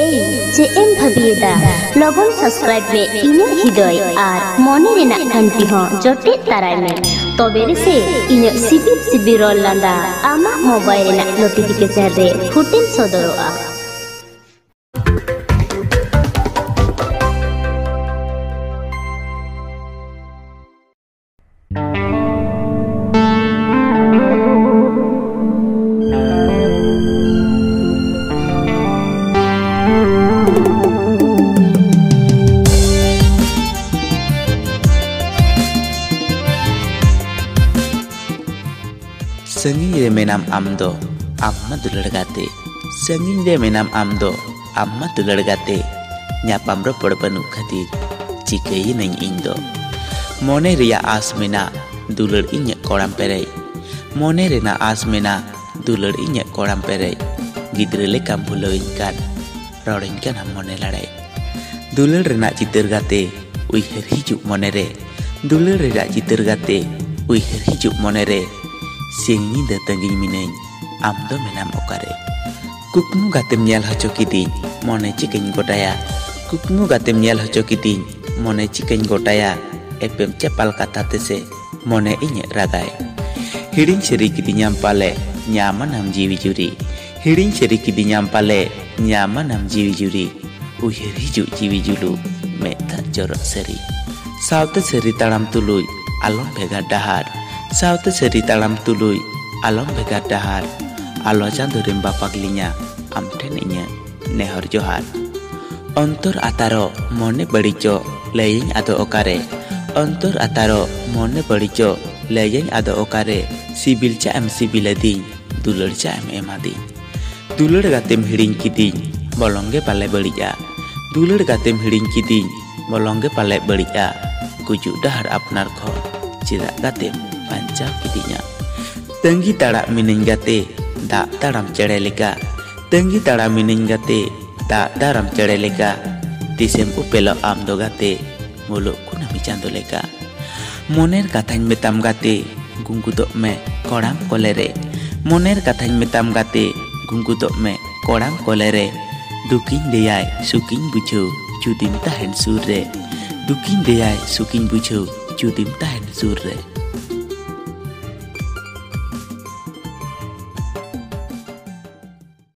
এই ᱪᱮᱫ ᱮᱢ ᱵᱷᱟᱹᱵᱤᱭᱮᱫᱟ ᱞᱚᱜᱚᱱ ᱥᱟᱵᱥᱠᱨᱟᱭᱤᱵ ᱢᱮ ᱤᱧᱟᱹᱜ ᱦᱤᱫᱚᱭ ᱟᱨ ᱢᱚᱱᱮ ᱨᱮᱱᱟᱜ ᱜᱷᱟᱱᱴᱤ ᱦᱚᱸ ᱡᱚᱴᱮᱫ ᱛᱟᱨᱟᱭ ᱢᱮ ᱛᱚᱵᱮ ᱨᱮᱥᱮ ᱤᱧᱟᱹᱜ ᱥᱤᱵᱤᱞ ᱥᱤᱵᱤᱞ ᱨᱚᱲ ᱞᱟᱸᱫᱟ ᱟᱢᱟᱜ ᱢᱳᱵᱟᱭᱤᱞ ᱨᱮᱱᱟᱜ ᱱᱳᱴᱤᱯᱷᱤᱠᱮᱥᱚᱱ ᱨᱮ ᱯᱷᱩᱴᱮᱞ ᱥᱚᱫᱚᱨᱚᱜᱼᱟ සංගීතය මෙනම් අම්දෝ අම්ම තුළට ගත්තේ සංගීතය මෙනම් අම්දෝ අම්ම තුළට ගත්තේ ඥාපම්ර පොඩපනු කති චිකයිනෙන් ඉන්දෝ මොනෙරිය ආස්මිනා දුළල් ඉඤ කොළම් පෙරයි මොනෙරෙන ආස්මිනා දුළල් ඉඤ කොළම් පෙරයි ගිදිරලෙ කම්පුලොයින්කන් rena as mena dular inya koram perei gidre le kam bhuloin kan rorin kan am mone ladai dular rena chitar gate uiher hijuk mone re dular rena chitar gate uiher hijuk mone re siang nyinda tangging minain am do menam okare kukmu gatem nyal hoco kiding mone chikain gotaya kukmu gatem nyal hoco kiding mone chikain mone hiring seri kidinyam pale nyaman nam jiwi juri. Nyaman nam jiwi julu meta jorok seri. Saute seri taram tului alom bega dahar. Saute seri talam tului alom begar dahar. Alo chandurim bapaglinya amten inya nehor johar. Ontor ataro mone badico leyeng ado okare. Ontor ataro dulur gatem hiring kiding bolongge pale balija dulur gatem hiring kiding bolongge pale balija kujuk dahar apnar kho cidak gatem pancau kidinya. Tenggi tarak mining gate, tak taram cere lega. Tenggi tarak mining gate, tak taram cere lega. Disem upelo am do gate, muluk kuna micando lega. Moner ungkutok me korang kolere dukin deyai sukin buchu chu tim tahan sur re dukin deyai sukin buchu chu ta tahan su re